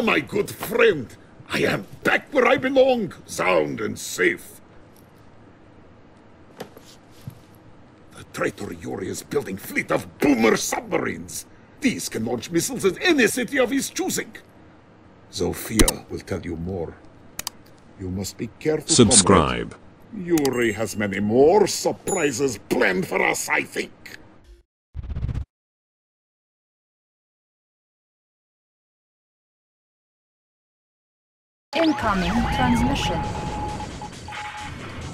Ah, my good friend. I am back where I belong, sound and safe. The traitor Yuri is building fleet of boomer submarines. These can launch missiles at any city of his choosing. Zofia will tell you more. You must be careful. Subscribe. Comrade. Yuri has many more surprises planned for us, I think. Incoming transmission.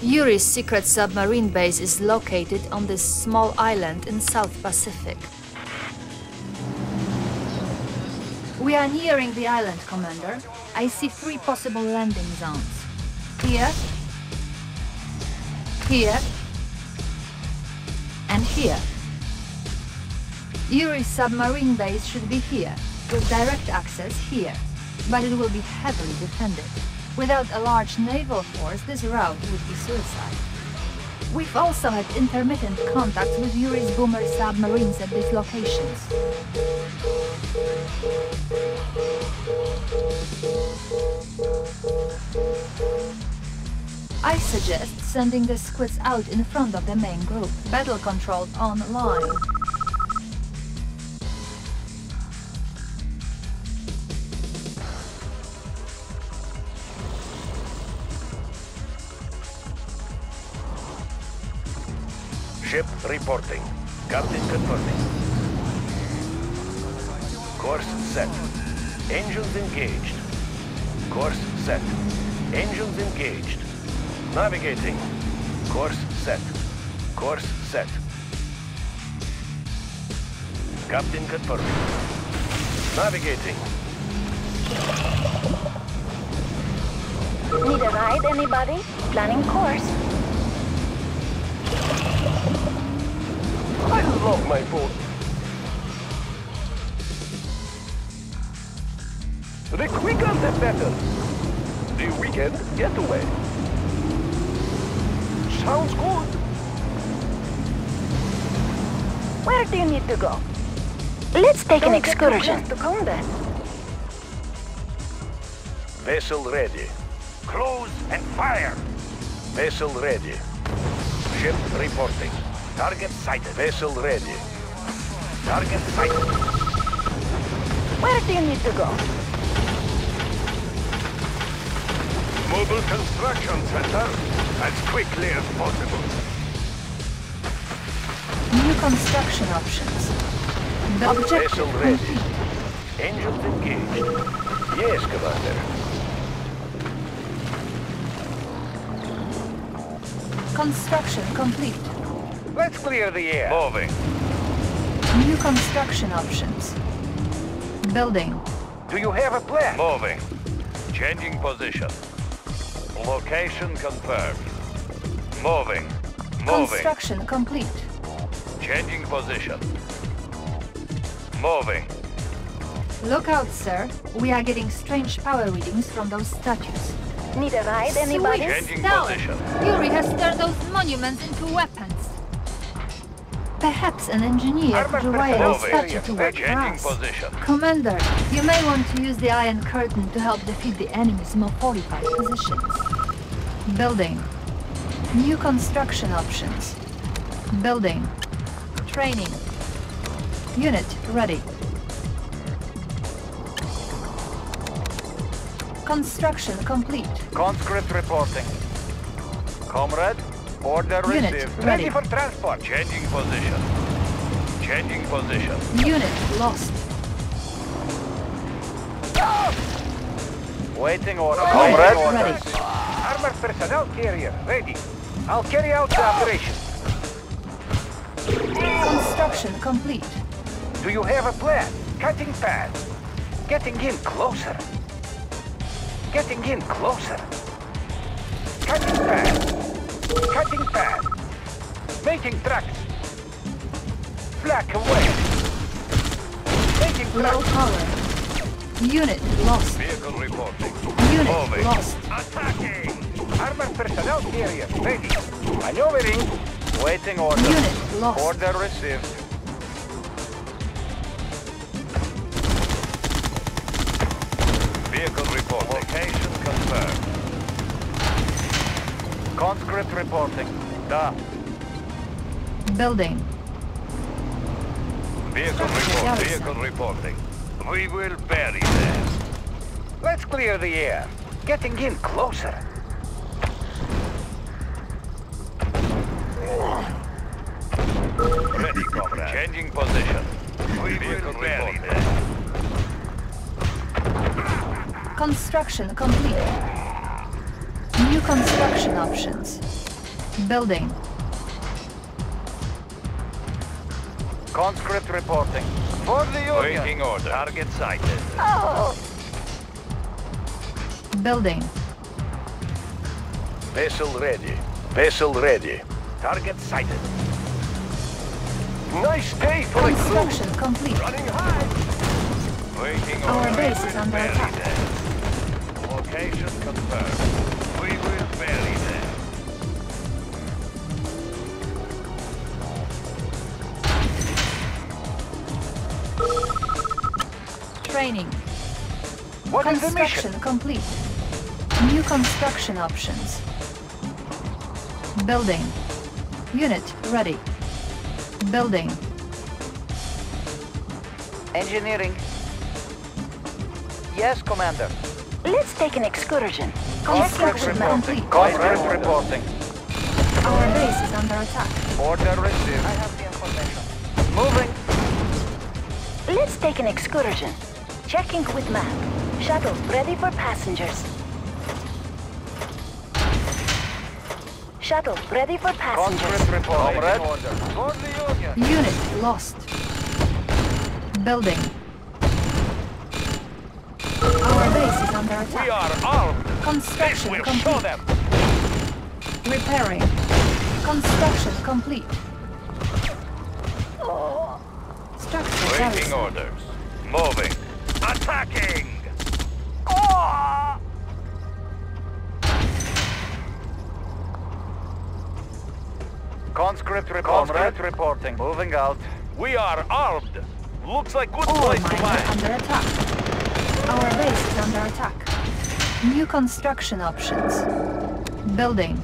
Yuri's secret submarine base is located on this small island in South Pacific. We are nearing the island, Commander. I see three possible landing zones. Here, here, and here. Yuri's submarine base should be here, with direct access here but it will be heavily defended. Without a large naval force, this route would be suicide. We've also had intermittent contact with Yuri's boomer submarines at these locations. I suggest sending the squids out in front of the main group, battle controlled online. Ship reporting. Captain confirming. Course set. Engines engaged. Course set. Engines engaged. Navigating. Course set. Course set. Captain confirming. Navigating. Need a ride, anybody? Planning course. I love my boat. The quicker the better. The weekend getaway. Sounds good. Where do you need to go? Let's take an Don't get too excursion. close to combat. Vessel ready. Close and fire. Vessel ready. Ship reporting. Target sighted. Vessel ready. Target sighted. Where do you need to go? Mobile construction center. As quickly as possible. New construction options. The objective Vessel ready. Engines engaged. Yes, Commander. Construction complete. Let's clear the air. Moving. New construction options. Building. Do you have a plan? Moving. Changing position. Location confirmed. Moving. Moving. Construction complete. Changing position. Moving. Look out, sir. We are getting strange power readings from those statues. Need a ride, anybody? Sweet Changing stone. position. Yuri has turned those monuments into weapons. Perhaps an engineer could rewire a statue to work for us. position. Commander, you may want to use the Iron Curtain to help defeat the enemy's more fortified positions. Building. New construction options. Building. Training. Unit ready. Construction complete. Conscript reporting. Comrade, order Unit received. ready. for transport. Changing position. Changing position. Unit lost. Waiting order. Comrade. Waiting Ready. Armored personnel carrier ready. I'll carry out the operation. Construction complete. Do you have a plan? Cutting path. Getting in closer. Getting in closer. Cutting pad. Cutting pad. Making tracks. Black away. Making Low tracks. power. Unit lost. Vehicle reporting. Unit Moving. lost. Attacking! Armored personnel carrier ready. Maneuvering. Waiting order. Unit lost. Order received. Reporting. Da. Building. Vehicle Structure report. Vehicle reporting. We will bury them. Let's clear the air. Getting in closer. Ready, comrade. Changing position. We will bury them. Construction complete. New construction options. Building. Conscript reporting. For the Union. Waiting order. Target sighted. Oh. Building. Vessel ready. Vessel ready. Target sighted. Nice day for a cruise. Construction complete. Running high. Waiting Our order. base is under attack. them. Location confirmed. Training. What is the Construction mission? complete. New construction options. Building. Unit ready. Building. Engineering. Yes, Commander. Let's take an excursion. Construction with complete. Conscript reporting. Our base is under attack. Order received. I have the information. Moving. Let's take an excursion. Checking with map. Shuttle ready for passengers. Shuttle ready for passengers. Conscript reporting. Comrade. For the Union. Unit lost. Building. Our base is under attack. We are armed. This Construction will show complete. them. Repairing. Construction complete. Oh. Structure Waiting garrison. orders. Conscript, report. Conscript reporting. Moving out. We are armed. Looks like good Ore place to miner mine. under attack. Our base is under attack. New construction options. Building.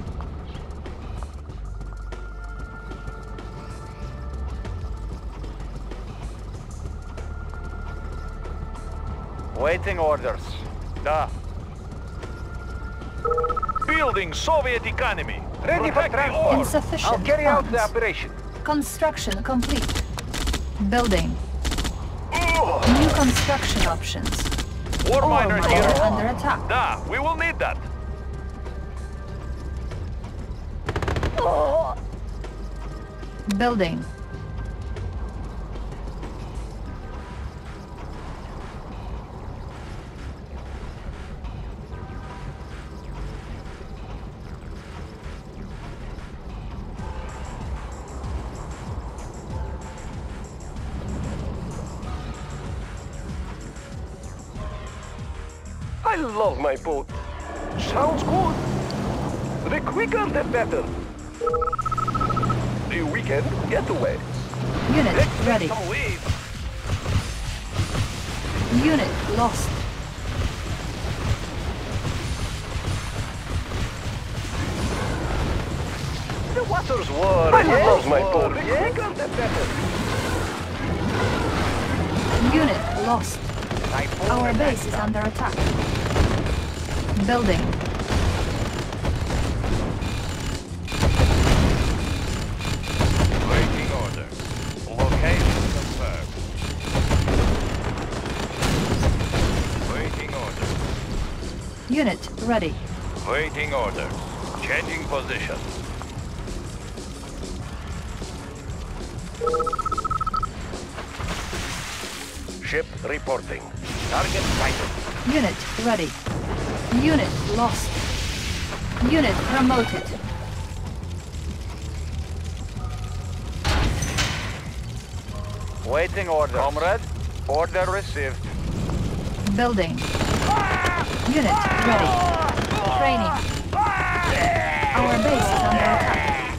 Waiting orders. Da. Building Soviet economy. Ready for transport. Insufficient I'll carry out the operation. Construction complete. Building. New construction options. War miner here. under attack. Da, we will need that. Building. Love my boat. Sounds good. The quicker the better. The weekend getaway. Unit Let's ready. Unit lost. The water's warm. I love my boat. The quicker the better. Unit lost. Our base is under attack. Building. Waiting order. Location confirmed. Waiting order. Unit ready. Waiting order. Changing position. Ship reporting. Target sighted. Unit ready. Unit lost. Unit promoted. Waiting order. Comrade, order received. Building. Unit ready. Training. Our base is under attack.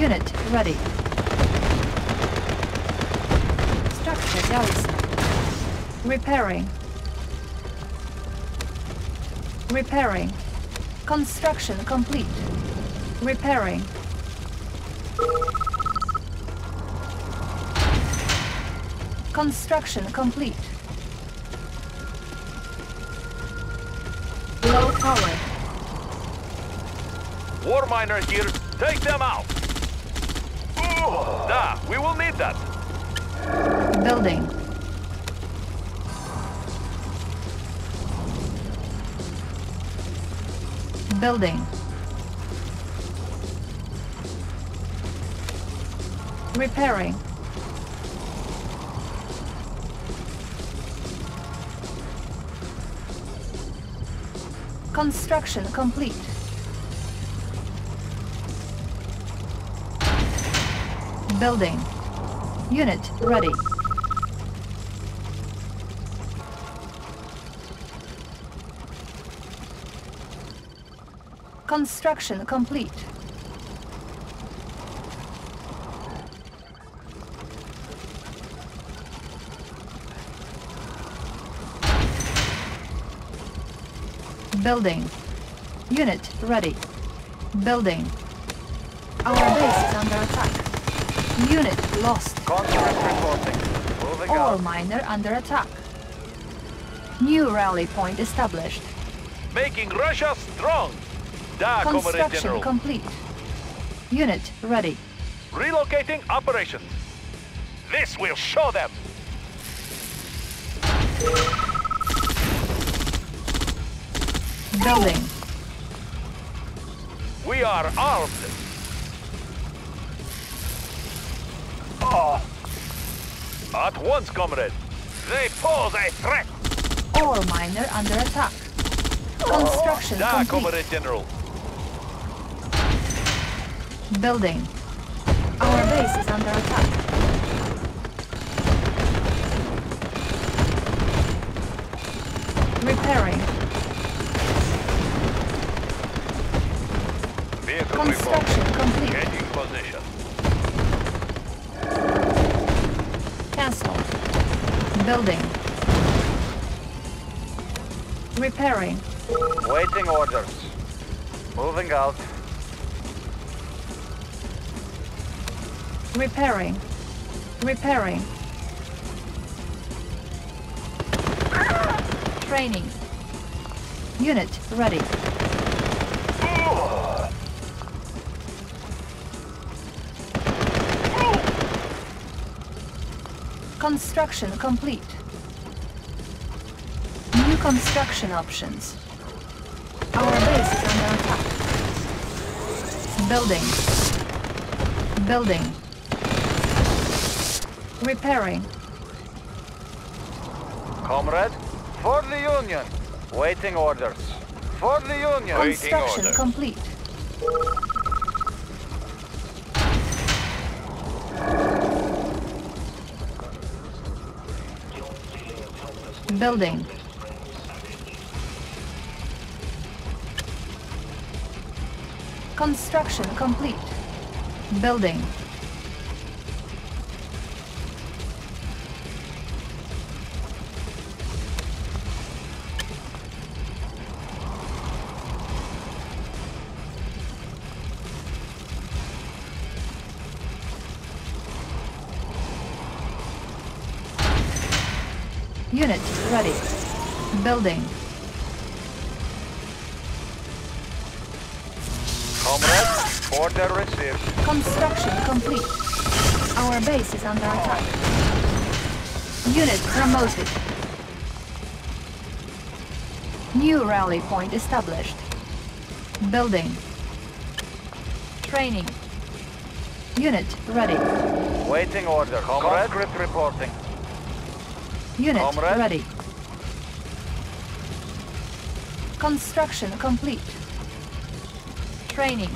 Unit ready. Structure garrison. Repairing. Repairing. Construction complete. Repairing. Construction complete. Low power. War miner here. Take them out. Nah, we will need that. Building. Building. Repairing. Construction complete. Building. Unit ready. Construction complete. Building. Unit ready. Building. Our base is under attack. Unit lost. Moving miner under attack. New rally point established. Making Russia strong. Da, Construction General. complete. Unit ready. Relocating operations. This will show them. Building. We are armed. Oh. At once, comrade. They pose a threat. Ore miner under attack. Ah. Construction Da, complete. Comrade General. Building. Our base is under attack. Repairing. Vehicle Construction report. complete. Changing position. Cancel. Building. Repairing. Waiting orders. Moving out. Repairing. Repairing. Training. Unit ready. Construction complete. New construction options. Our base is under attack. Building. Building. Repairing. Comrade. For the Union. Waiting orders. For the Union. Waiting Construction complete. Building. Construction complete. Building. Building. Comrade. Order received. Construction complete. Our base is under attack. Unit promoted. New rally point established. Building. Training. Unit ready. Waiting order. Comrade. Conscript reporting. Unit Comrade. ready. Construction complete. Training.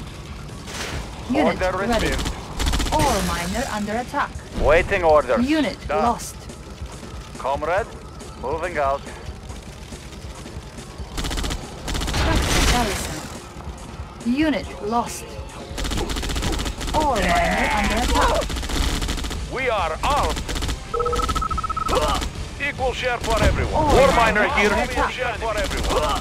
Unit Order ready. received. Ore miner under attack. Waiting orders. Unit Da. lost. Comrade. Moving out. Structure garrison. Unit lost. Ore miner under attack. We are armed. Equal share for everyone. Oh, War miner here. Equal share for everyone.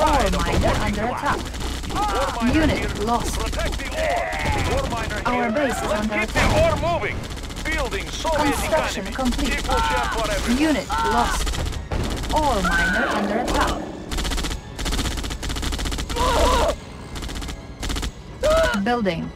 Ore miner under attack. Miner Unit lost. Protect the ore. Our base is Let's under keep attack. the ore moving. Building Soviet Construction economy. complete. Equal share for everyone. Unit lost. Ore miner under attack. Building.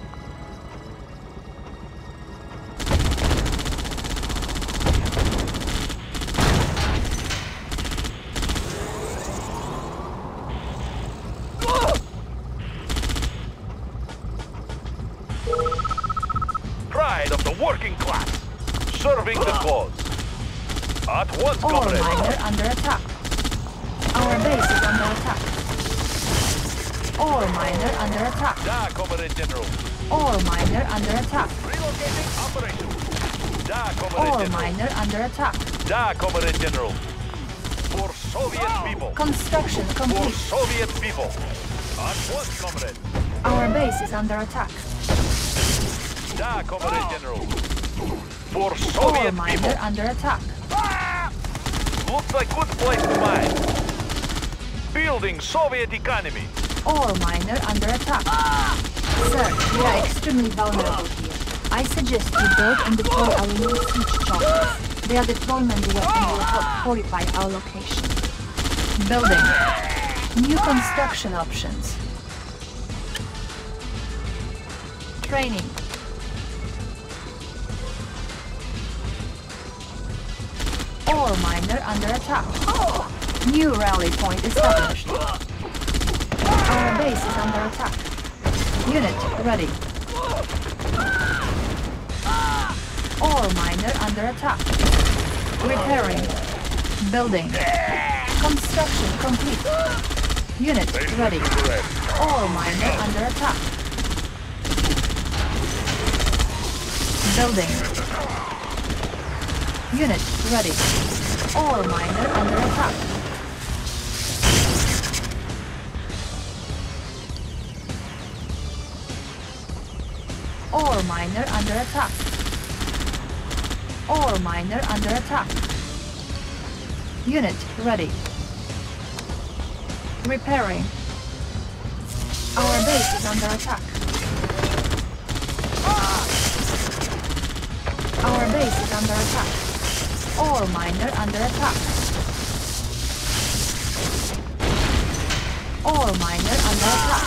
Under attack. Da, Comrade oh. General. For Ore Soviet miner people. under attack. Ah! Looks like good place to mine. Building Soviet economy. Ore miner under attack. Ah! Sir, we are extremely vulnerable here. I suggest you build and deploy our new siege choppers. Their deployment weapon will help fortify our location. Building. New construction options. Training. Ore miner under attack. New rally point established. Our base is under attack. Unit ready. Ore miner under attack. Repairing. Building. Construction complete. Unit ready. Ore miner under attack. Building. Unit ready. Ore miner under attack. Ore miner under attack. Ore miner under attack. Unit ready. Repairing. Our base is under attack. Base is under attack. Ore miner under attack. Ore miner under attack.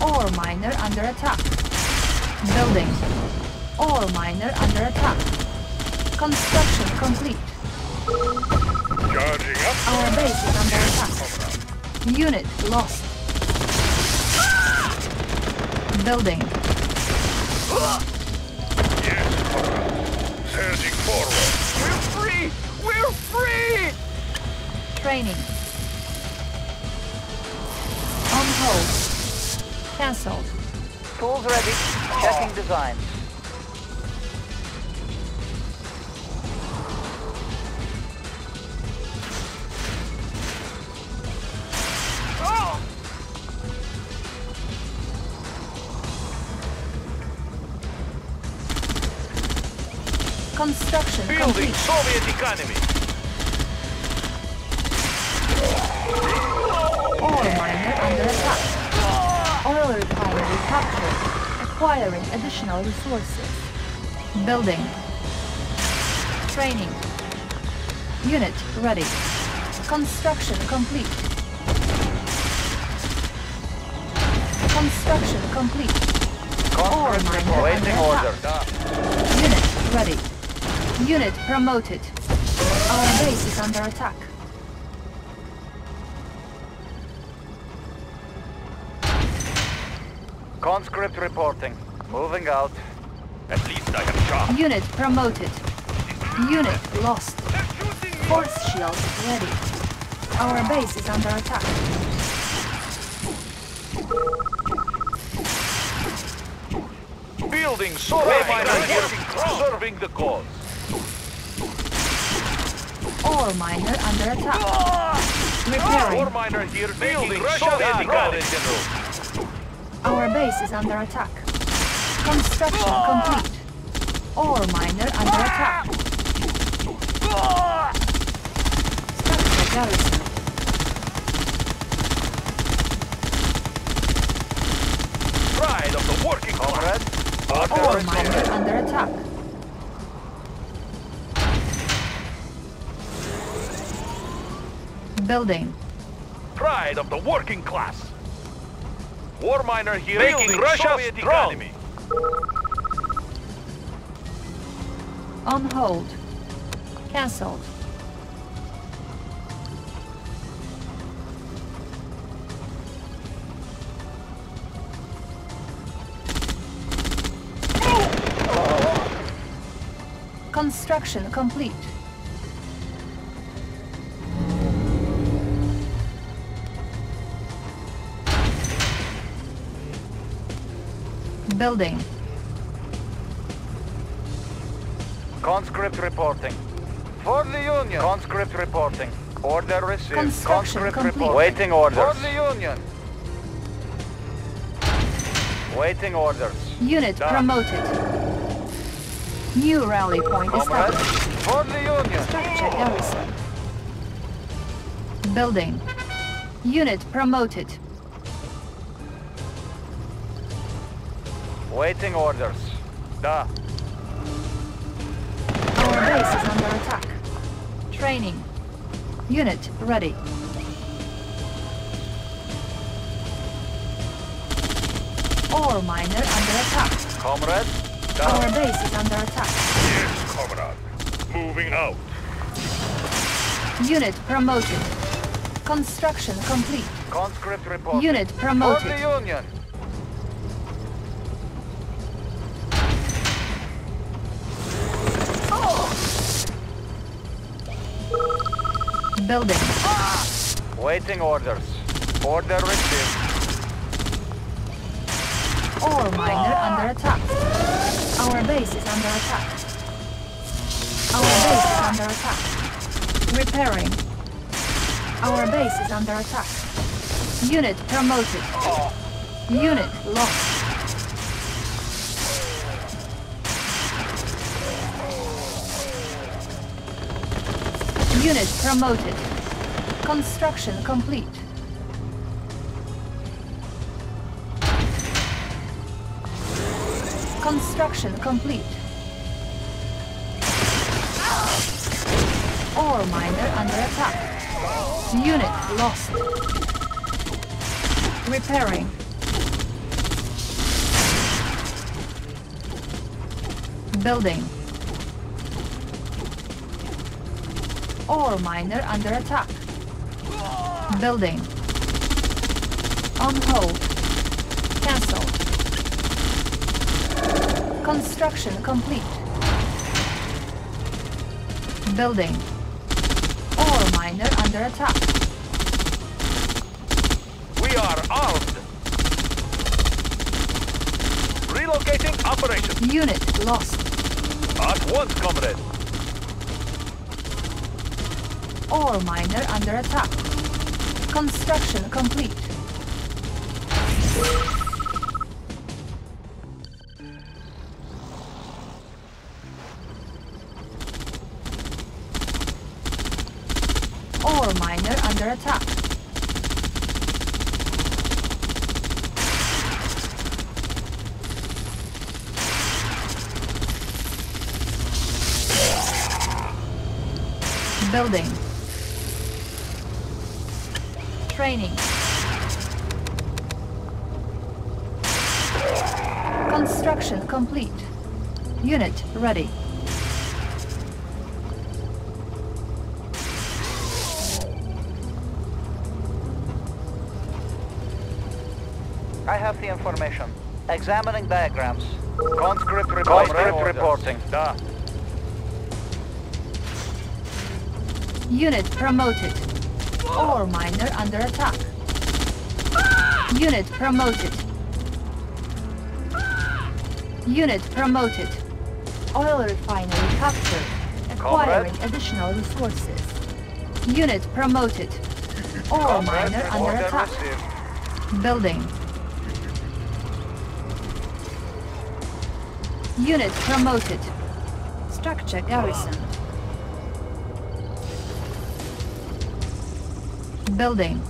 Ore miner under attack. Building. Ore miner under attack. Construction complete. Charging up. Our base is under attack. Unit lost. Building. Yes. Surging forward. We're free. We're free. Training. On hold. Cancelled. Tools ready. Checking design. Building. Soviet economy. Ore miner under attack. Oil refinery captured. Acquiring additional resources. Building. Training. Unit ready. Construction complete. Construction complete. Ore Conscript miner under order. attack. Unit ready. Unit promoted. Our base is under attack. Conscript reporting. Moving out. At least I have shot. Unit promoted. Unit lost. Force shield ready. Our base is under attack. Building Soviet economy. Serving the cause. Ore miner under attack. Ah! Repairing. Ah! War miner here Building making Russia Soviet and economy. General. Our base is under attack. Construction ah! complete. Ore miner under attack. Structure garrison. Pride of the working Comrade, class. Ore miner under attack. Building. Pride of the working class. War miner here Building making Russia Soviet strong. economy. On hold. Cancelled. Construction complete. Building. Conscript reporting. For the Union. Conscript reporting. Order received. Construction Conscript complete. report. Waiting orders. For the Union. Waiting orders. Unit Done. promoted. New rally point Comrade, established. for the Union. Structure garrison. Building. Unit promoted. Waiting orders. Da. Our base is under attack. Training. Unit ready. Ore miner under attack. Comrade. Our base is under attack. Yes, comrade. Moving out. Unit promoted. Construction complete. Conscript reporting. Unit For the promoted. Union. Building. Waiting orders. Order received. Ore miner under attack. Our base is under attack. Our base is under attack. Repairing. Our base is under attack. Unit promoted. Unit lost. Unit promoted. Construction complete. Construction complete. Ore miner under attack. Unit lost. Repairing. Building. Ore miner under attack. Building. On hold. Cancel. Construction complete. Building. Ore miner under attack. We are armed. Relocating operation. Unit lost. At once, comrade. Ore miner under attack. Construction complete. Ore miner under attack. Building. Training. Construction complete. Unit ready. I have the information. Examining diagrams. Conscript reporting. Conscript reporting. Da. Unit promoted. Ore miner under attack. Unit promoted. Unit promoted. Oil refinery captured. Acquiring Comrade. additional resources. Unit promoted. Ore miner under attack. received. Building. Unit promoted. Structure garrison. Building.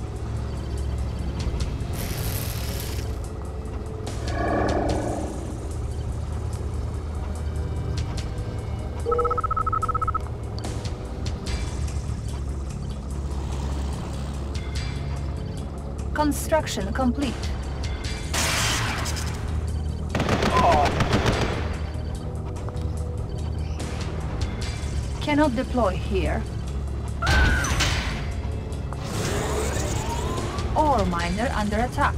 Construction complete. Cannot deploy here. Ore miner under attack.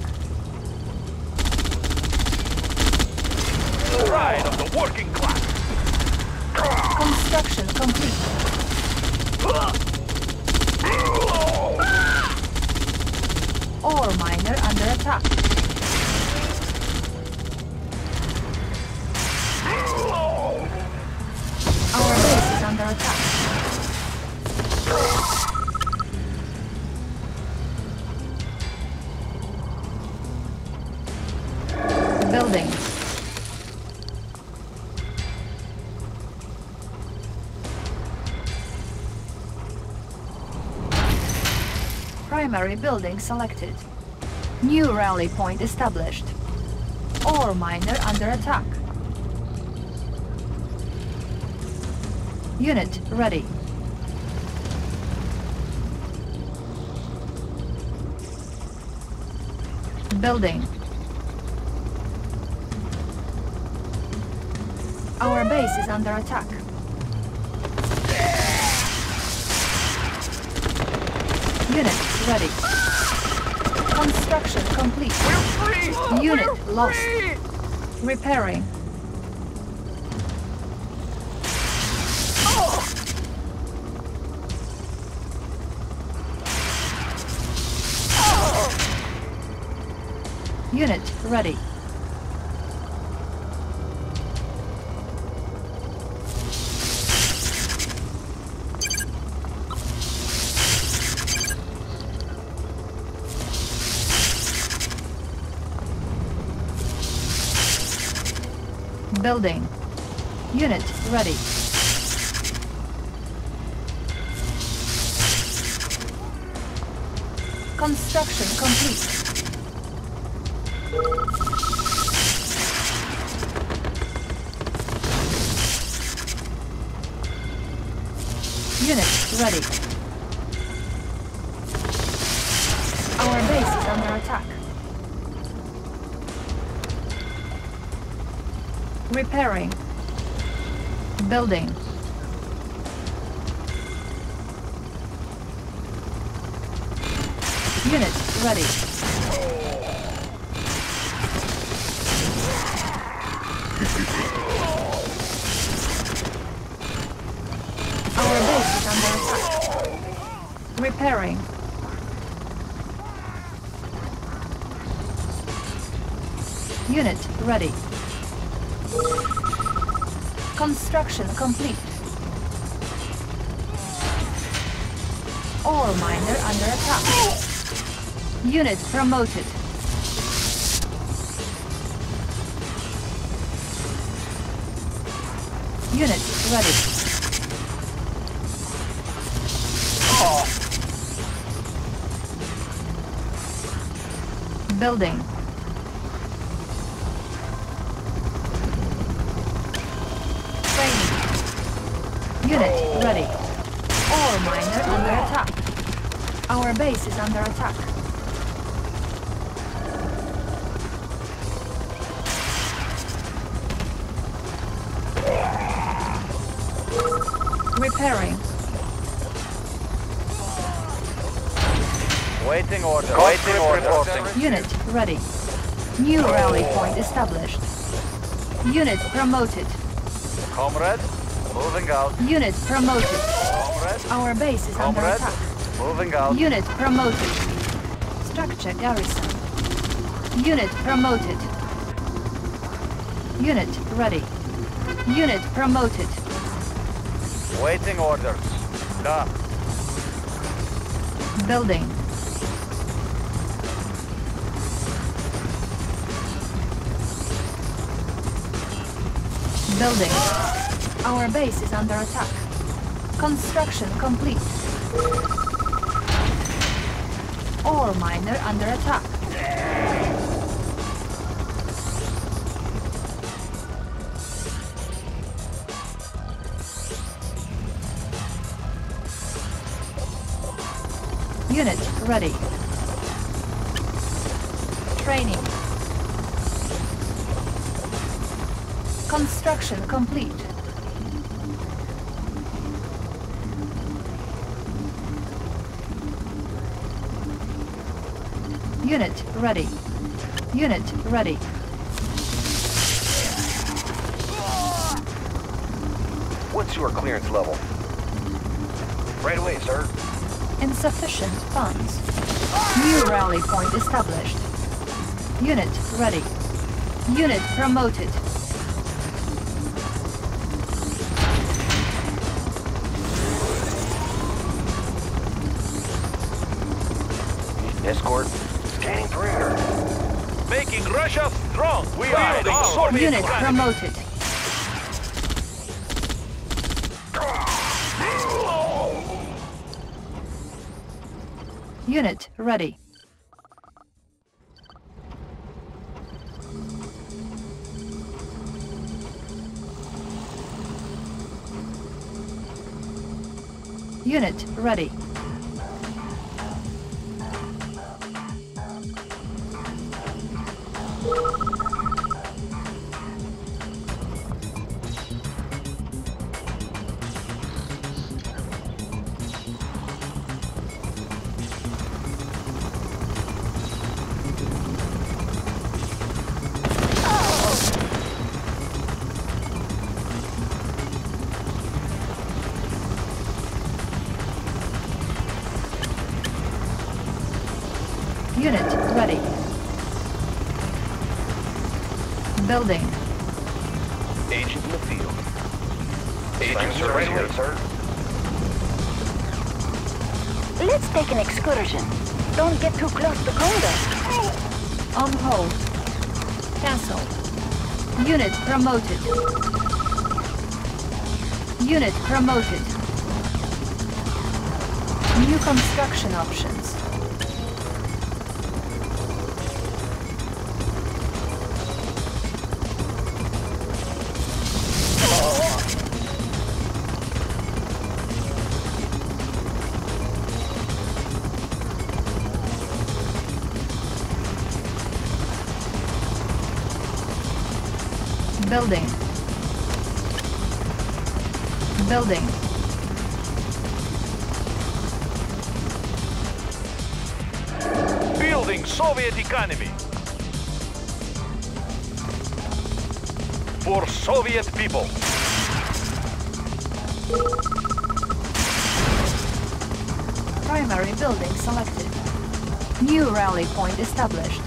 Pride of the working class. Construction complete. Ore miner under attack. Primary building selected. New rally point established. Ore miner under attack. Unit ready. Building. Our base is under attack. Unit ready. Construction complete. Unit lost. Repairing. Unit ready. Building. Unit ready. Construction complete. Construction complete. Ore miner under attack. Unit promoted. Unit ready. Building. Unit ready. Ore miner under attack. Our base is under attack. Repairing. Waiting order. Waiting order. Unit ready. New rally point established. Unit promoted. Comrade, Moving out. Unit promoted. Comrade. Our base is Comrade. under attack. Moving out. Unit promoted. Structure garrison. Unit promoted. Unit ready. Unit promoted. Waiting orders. Da. Building. Building. Our base is under attack. Construction complete. Ore miner under attack. Unit ready. Training. Construction complete. Unit ready. Unit ready. What's your clearance level? Right away, sir. Insufficient funds. New rally point established. Unit ready. Unit promoted. Escort. Scanning Russia strong. We are the Soviet Unit Union. promoted. Unit ready. Unit ready. Construction options. Building. Building. Building Soviet economy. For Soviet people. Primary building selected. New rally point established.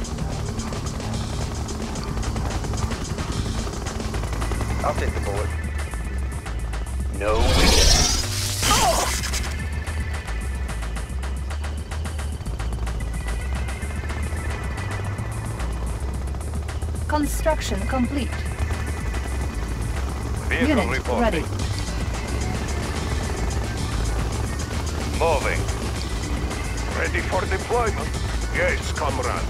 I'll take the bullet. No Construction complete. Vehicle Unit reporting. ready. Moving. Ready for deployment? Yes, comrade.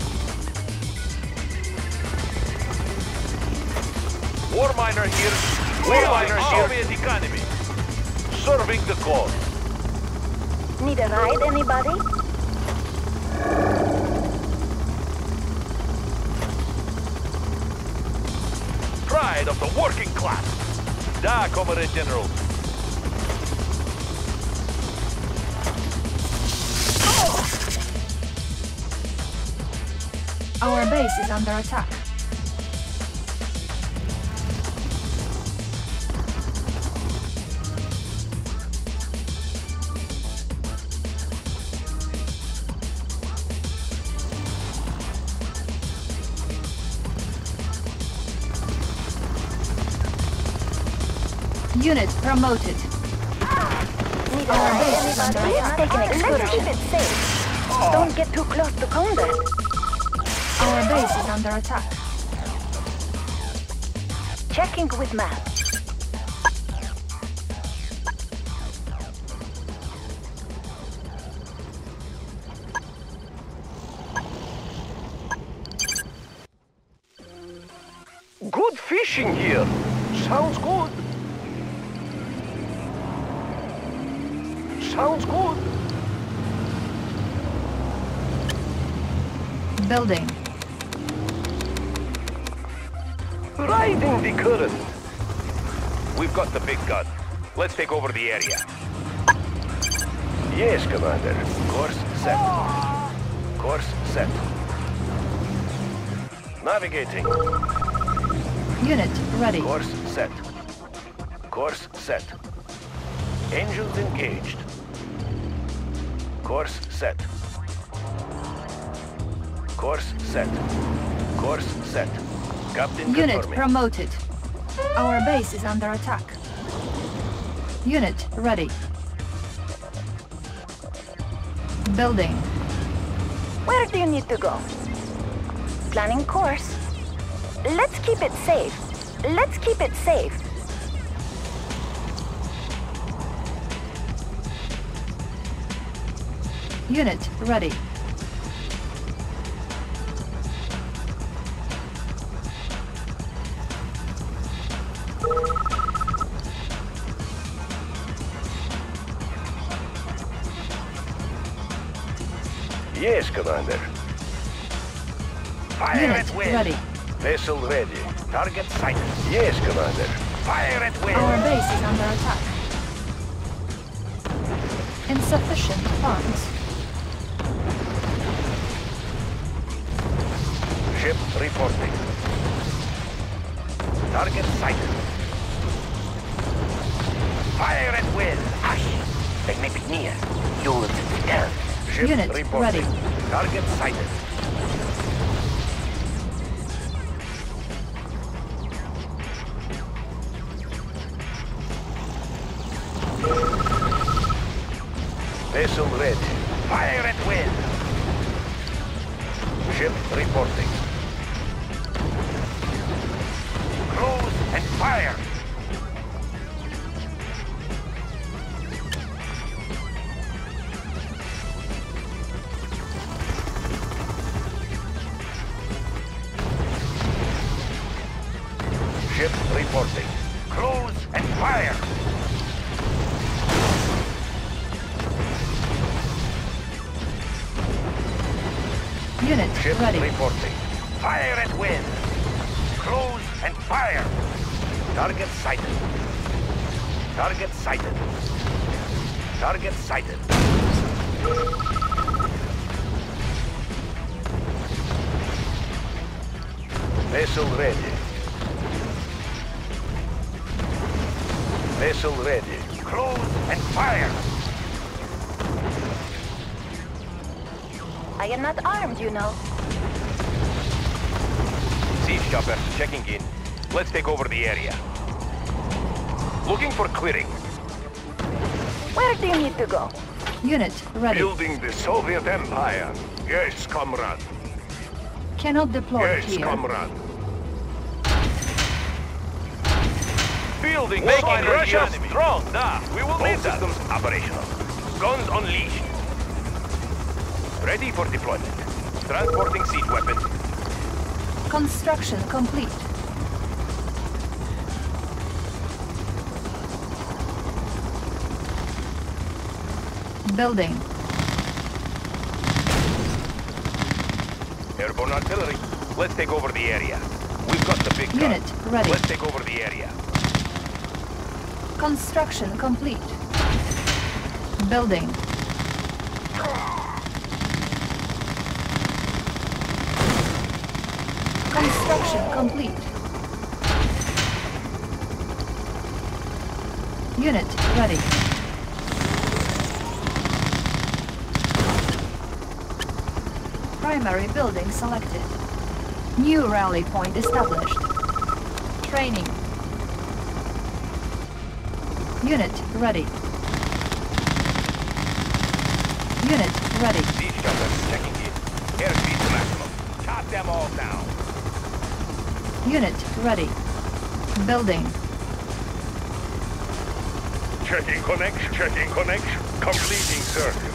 War miner here. War miner here. Soviet economy. Serving the cause. Need a ride, anybody? Pride of the working class. Da, Comrade General. Our base is under attack. promoted. Our base is under attack. Let's keep it safe. Don't get too close to combat. Our base is under attack. Checking with map. Good fishing here. Sounds good. Sounds good. Building. Riding the current. We've got the big gun. Let's take over the area. Yes, Commander. Course set. Course set. Navigating. Unit ready. Course set. Course set. Engines engaged. Course set. Course set. Course set. Captain Unit confirming. promoted. Our base is under attack. Unit ready. Building. Where do you need to go? Planning course. Let's keep it safe. Let's keep it safe. Unit ready. Yes, Commander. Fire Unit at will. ready. Vessel ready. Target sighted. Yes, Commander. Fire at will. Our base is under attack. Insufficient funds. Ship reporting. Target sighted. Fire at will. Hush. They may be near. Use stealth. Ship Unit reporting. ready. Target sighted. Vessel ready. Fire at will. Ship reporting. And fire. Let's take over the area. Looking for clearing. Where do you need to go? Unit ready. Building the Soviet Empire. Yes, comrade. Cannot deploy Yes, here. comrade. Fielding Making Making Russia Russia strong. Nah, we will All need that. systems operational. Guns unleashed. Ready for deployment. Transporting siege weapon. Construction complete. Building. Airborne artillery. Let's take over the area. We've got the big gun. Unit ready. Let's take over the area. Construction complete. Building. Construction complete. Unit ready. Primary building selected. New rally point established. Training. Unit ready. Unit ready. Siege chopper checking in. Airspeed to maximum. Shot them all down. Unit ready. Building. Checking connection. Checking connection. Completing circuit.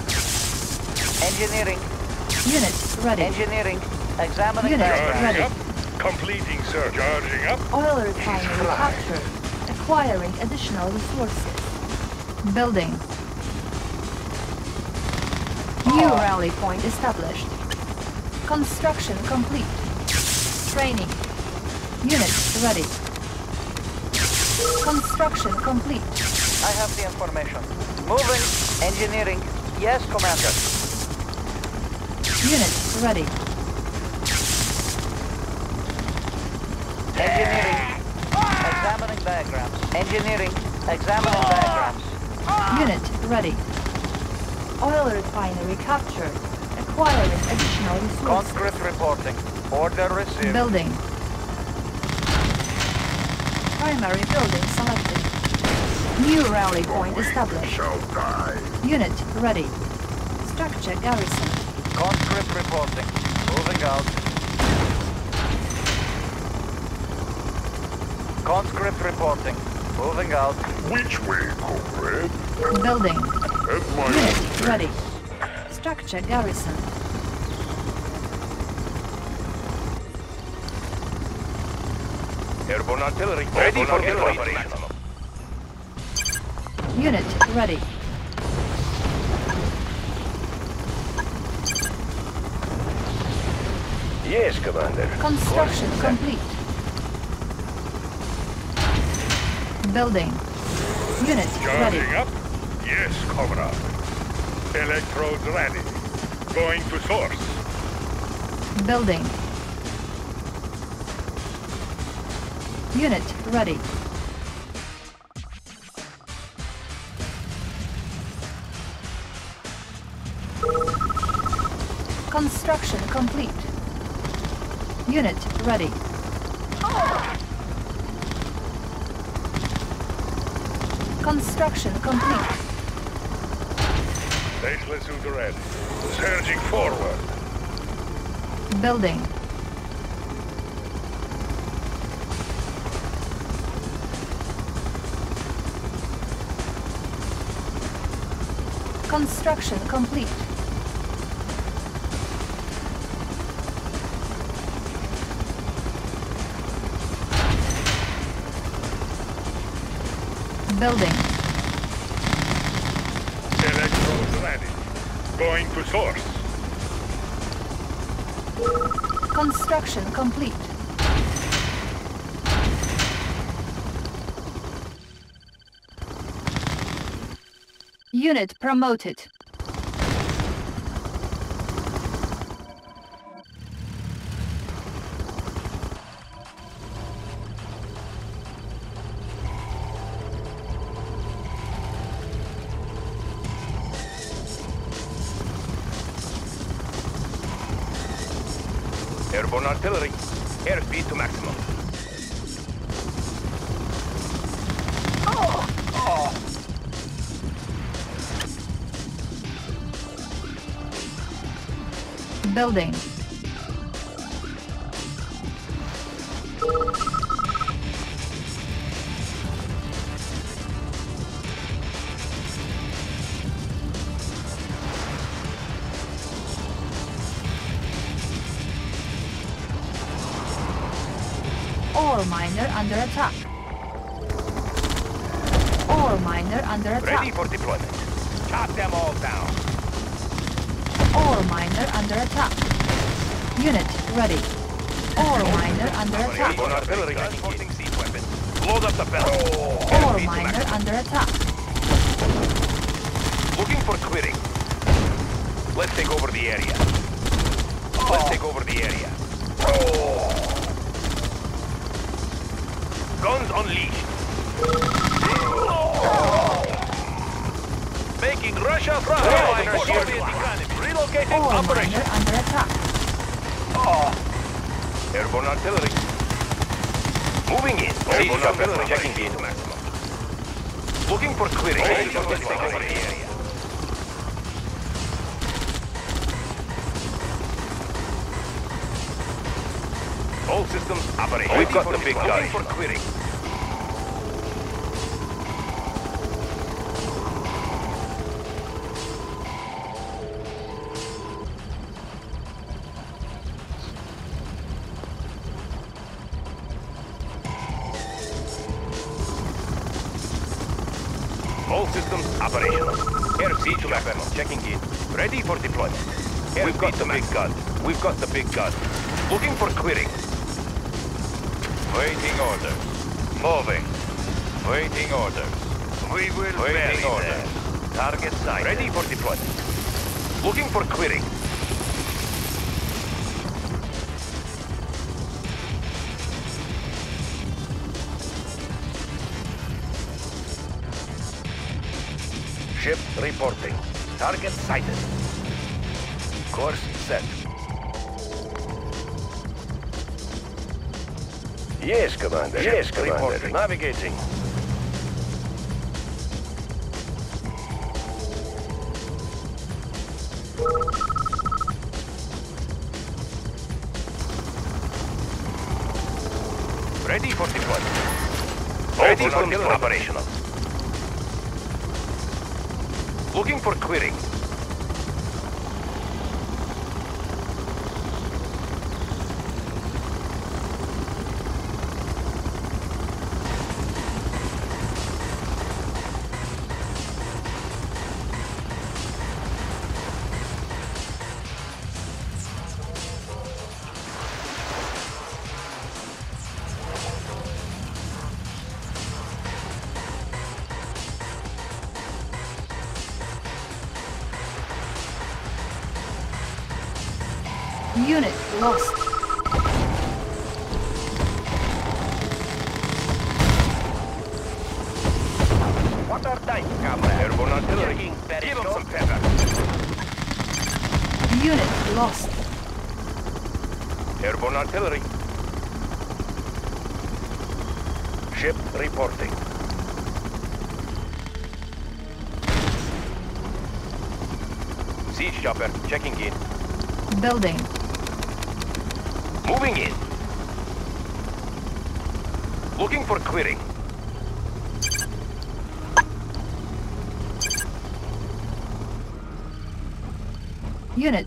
Engineering. Unit ready. Engineering. Examining Unit diagram. ready. Completing search. Charging up. Oil refinery captured. Acquiring additional resources. Building. New oh. rally point established. Construction complete. Training. Units ready. Construction complete. I have the information. Moving. Engineering. Yes, Commander. Units ready. Engineering. Examining diagrams. Engineering. Examining diagrams. Unit ready. Oil refinery captured. Acquiring additional resources. Conscript reporting. Order received. Building. Primary building selected. New rally point established. Shall die. Unit ready. Structure garrison. Conscript reporting. Moving out. Conscript reporting. Moving out. Which way, comrade? Building. At my Unit ready. Structure garrison. Airborne artillery. Ready for deployment. Unit ready. Yes, Commander. Construction Course, complete. Building. Unit ready. Charging up. Yes, comrade. Electrodes ready. Going to source. Building. Unit ready. Construction complete. Unit ready. Construction complete. Suit ready. Surging forward. Building. Construction complete. Building. Electrodes ready. Going to source. Construction complete. Unit promoted. Building. Ore miner under attack. Ore miner under attack. Ready for deployment. Chop them all down. Ore miner under attack. Unit ready. Ore miner under attack. Airborne artillery. Transporting siege weapons. Load up the belt. Ore oh. miner under attack. Looking for quitting. Let's take over the area. Let's take over the area. Oh. Guns unleashed. Oh. Making Russia proud. Ore Relocating oh, miner operation. under attack. Oh. Airborne artillery. Moving in. Airborne artillery. Checking in. Looking for clearing. Let's take over the area. All systems operating. We've got the big guy. for clearing. Navigating. Ready for deployment. Ready for operational. Looking for clearing.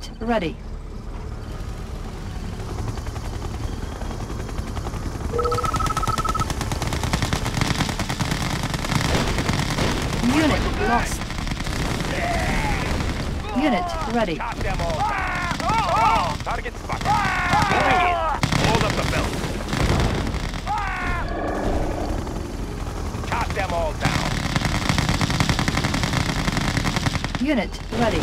Unit ready. Unit lost. Unit ready. Chop them all down. Target spotted. Moving in. Hold up the belt. Chop them all down. Unit ready.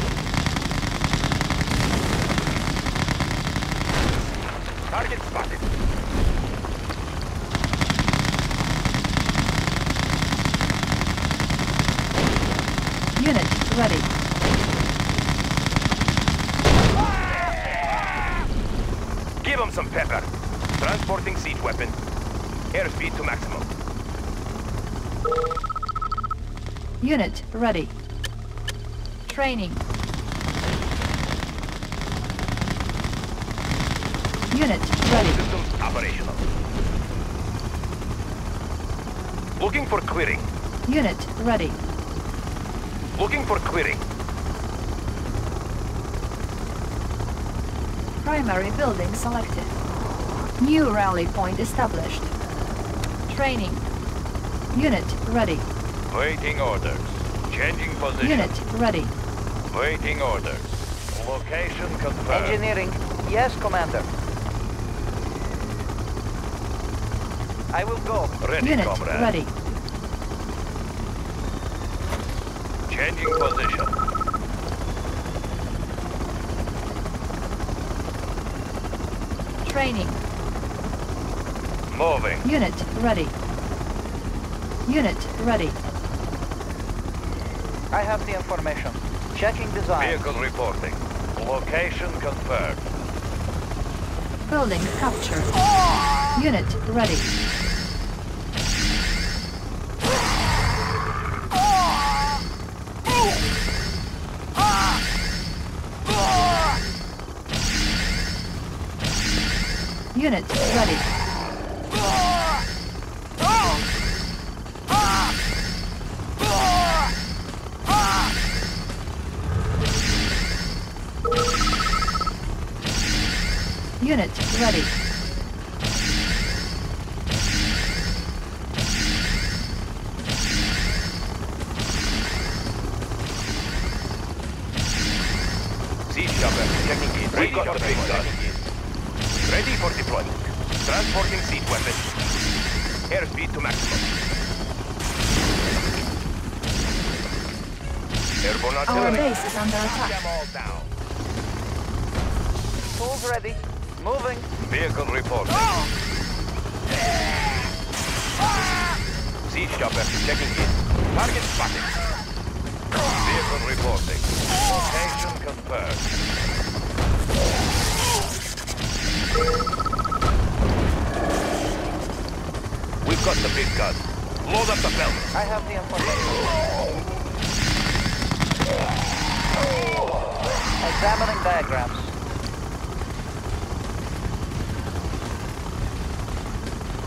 Target spotted. Unit ready. Give them some pepper. Transporting siege weapon. Airspeed to maximum. Unit ready. Training. Unit ready. Systems operational. Looking for clearing. Unit ready. Looking for clearing. Primary building selected. New rally point established. Training. Unit ready. Waiting orders. Changing position. Unit ready. Waiting orders. Location confirmed. Engineering. Yes, Commander. I will go. Ready, Unit comrade. ready. Changing position. Training. Moving. Unit ready. Unit ready. I have the information. Checking design. Vehicle reporting. Location confirmed. Building captured. Unit ready. Unit ready. Tools ready. Moving. Vehicle reporting. Oh! Siege chopper checking in. Target spotted. Vehicle reporting. Location confirmed. We've got the big gun. Load up the belt. I have the information. Examining diagrams.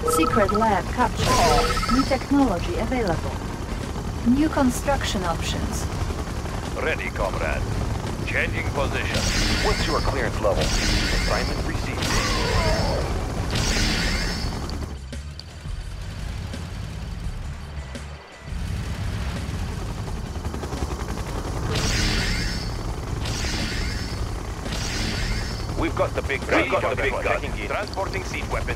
Secret lab captured. New technology available. New construction options. Ready, comrade. Changing position. What's your clearance level? Assignment received. We've got the big gun. We've got the big gun. Transporting siege weapon.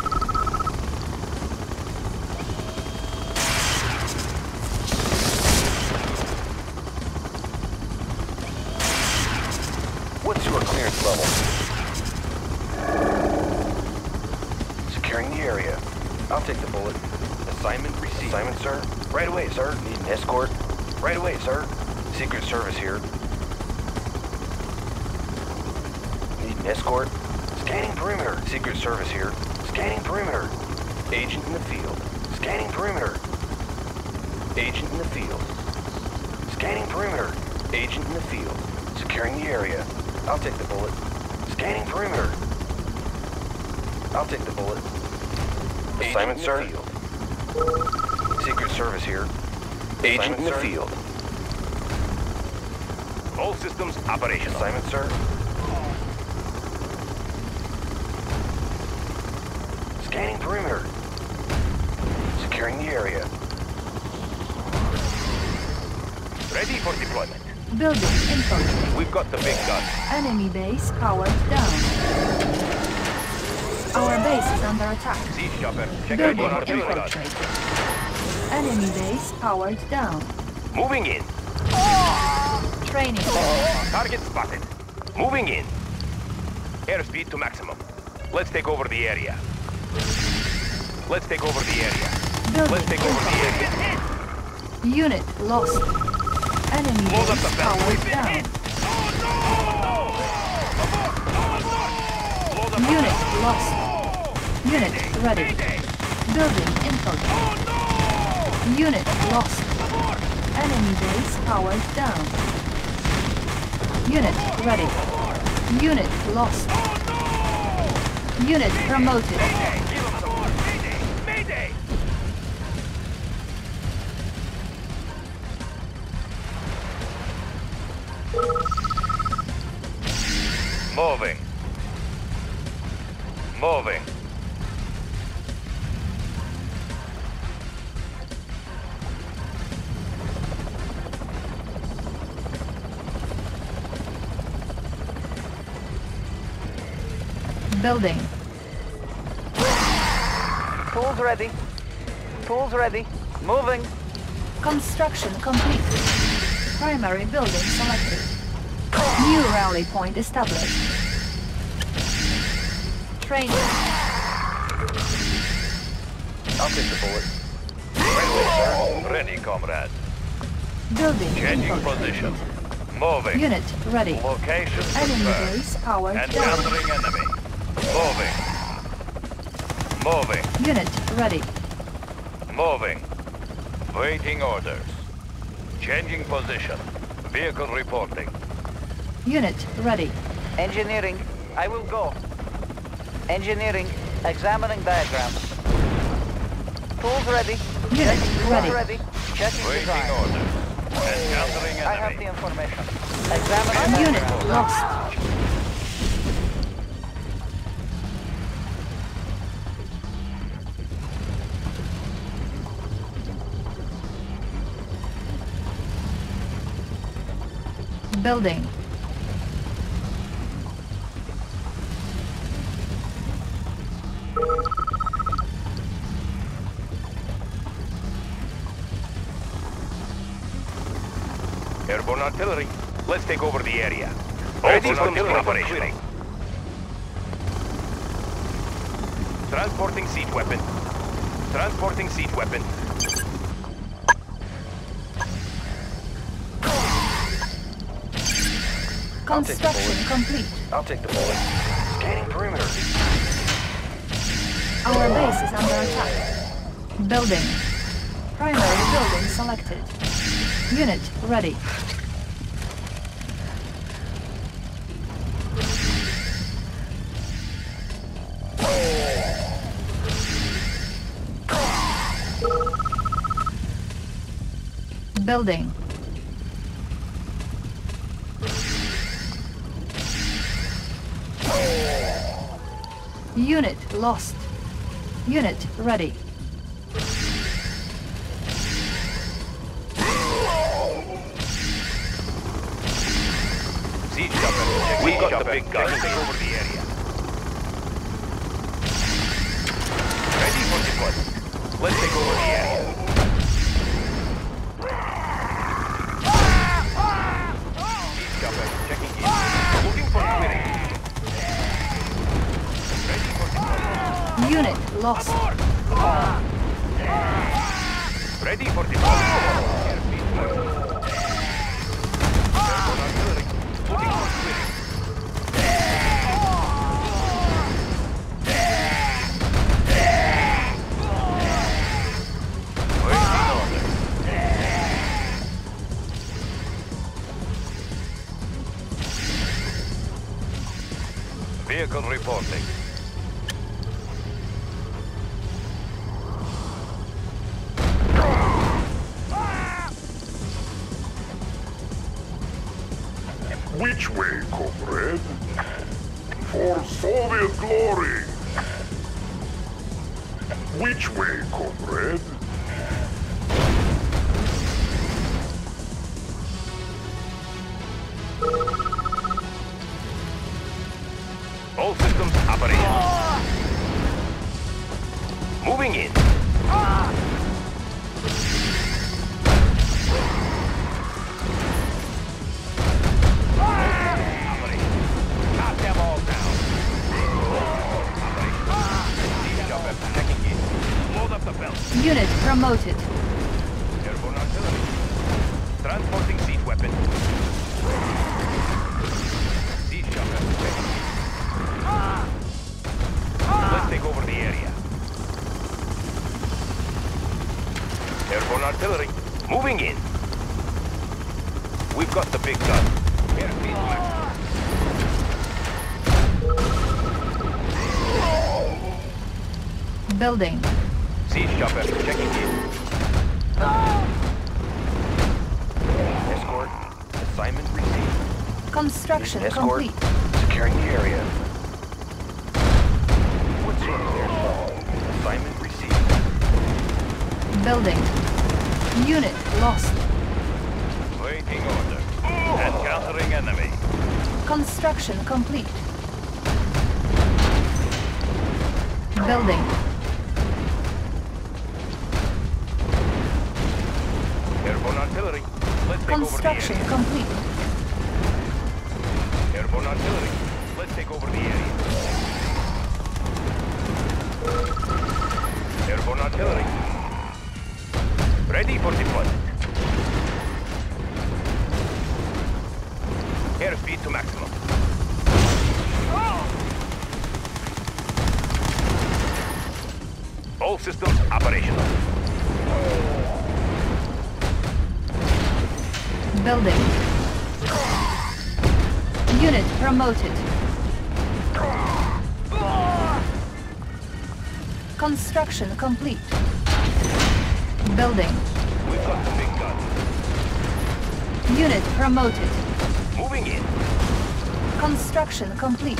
What's your clearance level? Securing the area. I'll take the bullet. Assignment received. Assignment, sir. Right away, sir. Need an escort. Right away, sir. Secret Service here. Need an escort. Scanning perimeter. Secret Service here. Scanning perimeter. Agent in the field. Scanning perimeter. Agent in the field. Scanning perimeter. Agent in the field. Securing the area. I'll take the bullet. Scanning perimeter. I'll take the bullet. Assignment, sir. Secret Service here. Agent in the field. All systems operational. Assignment, sir. Scanning perimeter. Securing the area. Ready for deployment. Building infantry. We've got the big gun. Enemy base powered down. Our base is under attack. Siege chopper. Check Building airborne artillery gun. infiltrated. Enemy base powered down. Moving in. Training. Target spotted. Moving in. Airspeed to maximum. Let's take over the area. Let's take over the area. Building Let's take over the area. Unit lost. Enemy Load up base the belt. powered down. Unit lost. Unit ready. Building infiltrated. Unit lost. Enemy base powered down. Unit ready. Unit lost. Unit promoted. Building. Tools ready. Tools ready. Moving. Construction complete. Primary building selected. New rally point established. Training. I'll take the bullet. Ready, comrade. Building Changing position. Moving. Unit ready. Location Enemy confirmed. base powered down. Encountering enemy. Moving. Moving. Unit ready. Moving. Waiting orders. Changing position. Vehicle reporting. Unit ready. Engineering. I will go. Engineering. Examining diagrams. Tools ready. Unit Tools ready. ready. Checking Waiting design. orders. Encountering I have the information. Examining Unit diagrams. lost. building. Airborne artillery, let's take over the area. Ready for artillery operation. Transporting siege weapon. Transporting siege weapon. Construction complete. I'll take the bullet. Scanning perimeter. Our base is under attack. Building. Primary building selected. Unit ready. Building. Unit lost. Unit ready. We got the big guns. Vehicle reporting. Construction complete. on artillery. Ready for deployment. Airspeed to maximum. All systems operational. Building. Unit promoted. Construction complete. Building. We've got the big gun. Unit promoted. Moving in. Construction complete.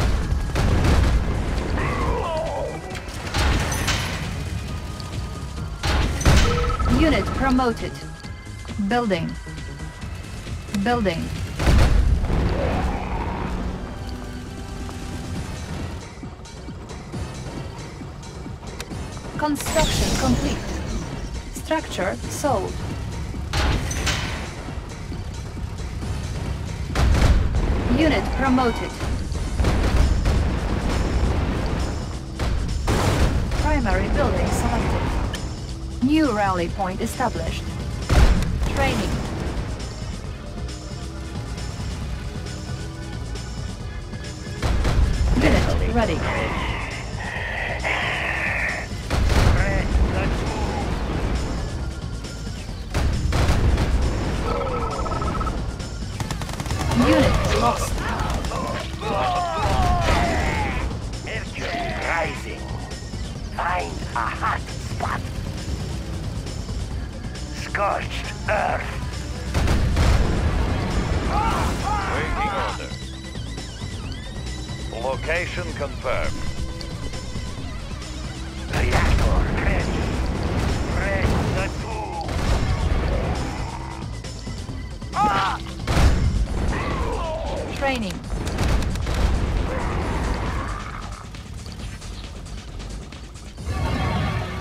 Unit promoted. Building. Building. Construction complete. Structure sold. Unit promoted. Primary building selected. New rally point established. Training. Unit ready.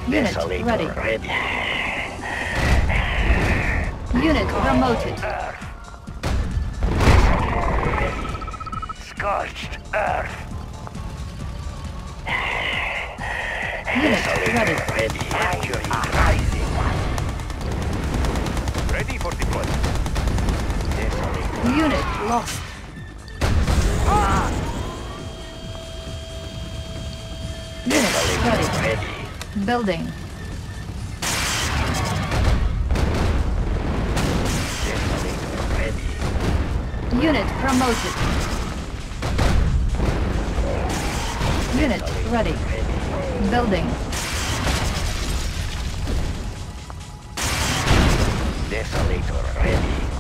Unit Desolator ready. ready. Unit promoted. Scorched earth. Unit ready. Ready. Mercury rising. Ready for deployment. Desolator. Unit lost. Unit ready. Ready. Building. Unit promoted. Unit ready. Building. Desolator ready.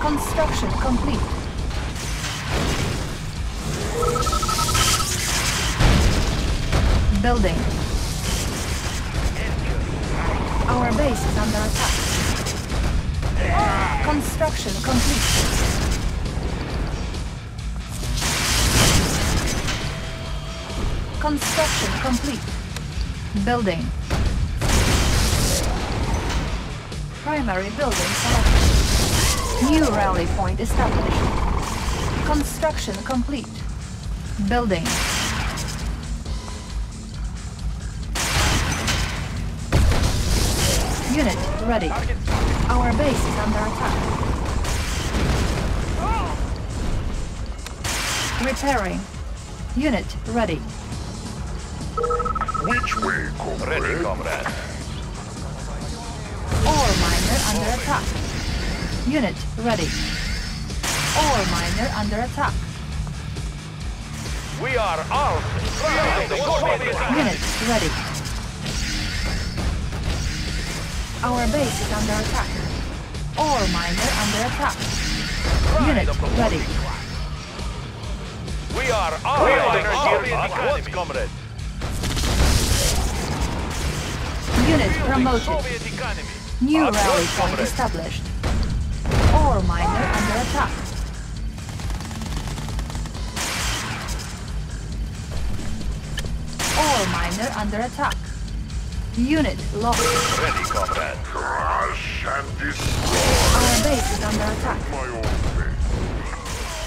Construction complete. Building. Our base is under attack. Construction complete. Construction complete. Building. Primary building selected. New rally point established. Construction complete. Building. Unit ready. Our base is under attack. Repairing. Unit ready. Which way, Ready, comrade. Ore miner under attack. Unit ready. Ore miner under attack. We are armed. Fire the Soviet Unit ready. Our base is under attack. Ore miner under attack. Unit ready. We are armed. We are the Soviet comrade. Unit promoted. New At rally point comrade. established. Ore miner under attack. Ore miner under attack. Unit lost. Ready, comrade. Crash and destroy Our base is under attack. my own base.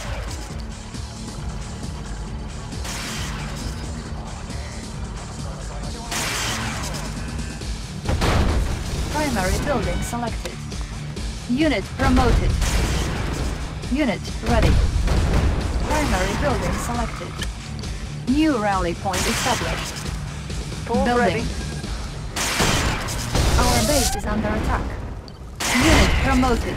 Primary building selected. Unit promoted. Unit ready. Primary building selected. New rally point established. building. Our base is under attack. Unit promoted.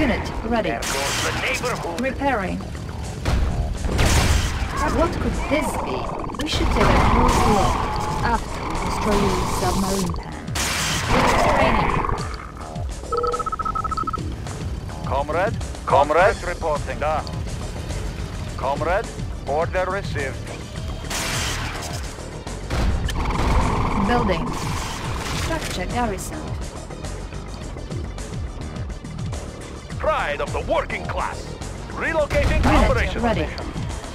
Unit ready. There goes the neighborhood. Repairing. What could this be? We should take a close look after we destroy the submarine pan. Training. Comrade? Comrade reporting. Da. Comrade, order received. Building. Structure garrison. Pride of the working class. Relocating Unit operation. ready.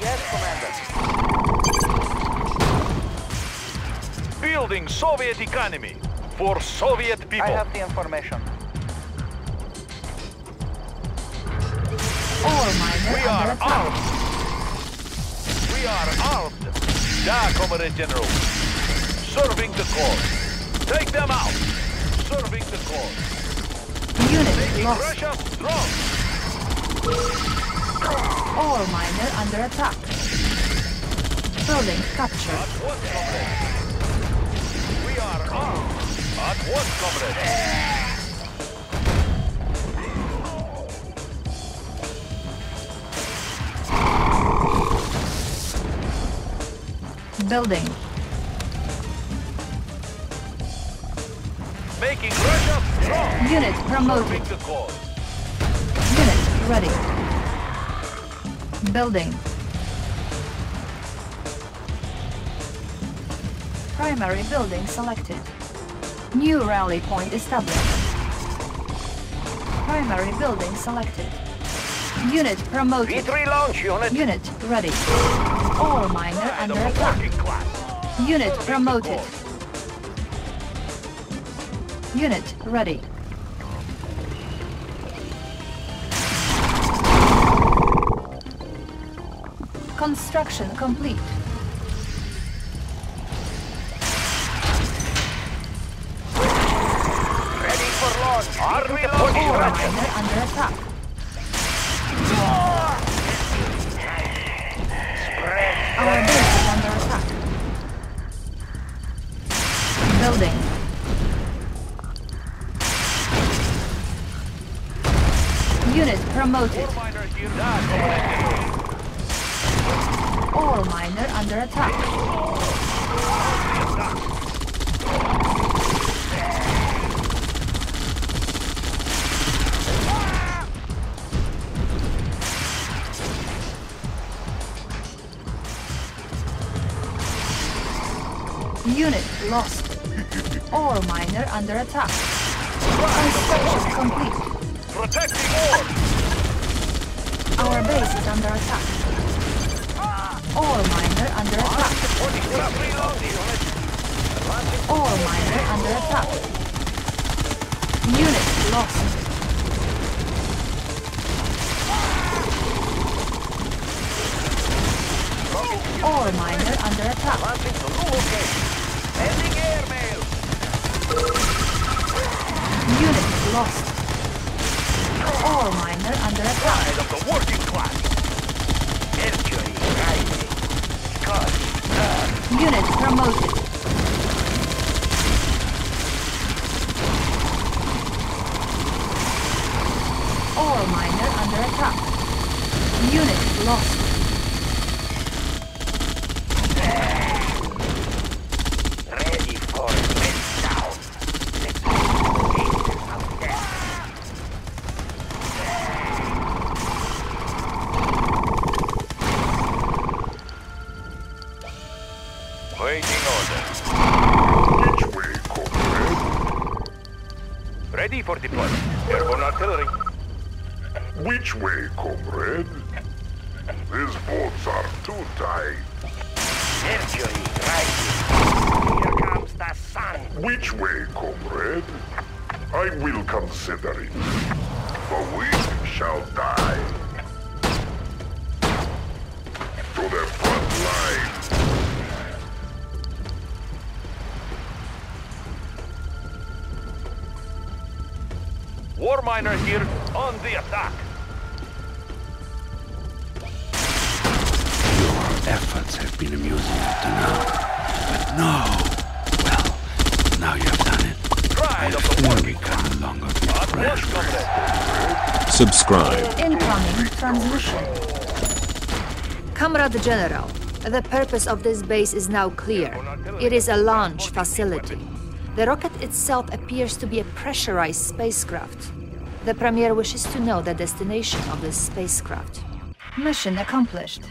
Yes, Commander. Building Soviet economy for Soviet people. I have the information. Ore miner We are attack. armed. We are armed. Da, Comrade General. Serving the cause. Take them out. Serving the cause. Unit Making lost. Russia strong. Ore miner under attack. Building captured. At comrade. We are armed. At comrade. Building. Making Russia strong. Unit promoted. Serving the cause. Unit ready. Building. Primary building selected. New rally point established. Primary building selected. Unit promoted. V3 launch unit. Unit ready. Ore miner And under attack. class. Unit promoted. Cause. Unit ready. Construction complete. Ready for launch. Army Into the launch. Ore position. miner under attack. Promoted. Ore miner here. Da, Comrade General. Ore miner under attack. Unit lost. Ore miner under attack. Construction complete. Protecting ore. Our base is under attack. Ore miner under attack. Ore miner under attack. Unit lost. Ore miner under attack. Launching to new location. Sending airmail. Unit lost. Ore miner under attack. Pride of the working class. Mercury rising. Scott. Unit promoted. Ore miner under attack. Unit lost. General, the purpose of this base is now clear. It is a launch facility. The rocket itself appears to be a pressurized spacecraft. The Premier wishes to know the destination of this spacecraft. Mission accomplished.